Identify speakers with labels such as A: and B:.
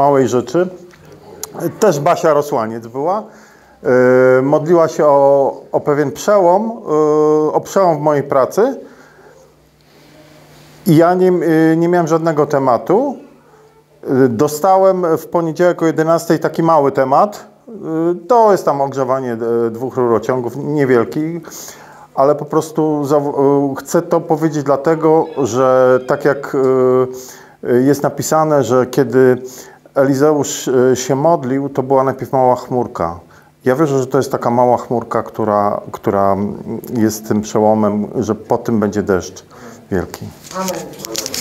A: małej rzeczy. Też Basia Rosłaniec była. Yy, Modliła się o, o pewien przełom, yy, o przełom w mojej pracy. I ja nie, yy, nie miałem żadnego tematu. Dostałem w poniedziałek o 11 taki mały temat. To jest tam ogrzewanie dwóch rurociągów, niewielki, ale po prostu chcę to powiedzieć dlatego, że tak jak jest napisane, że kiedy Elizeusz yy, się modlił, to była najpierw mała chmurka. Ja wierzę, że to jest taka mała chmurka, która, która jest tym przełomem, że po tym będzie deszcz wielki.
B: Amen.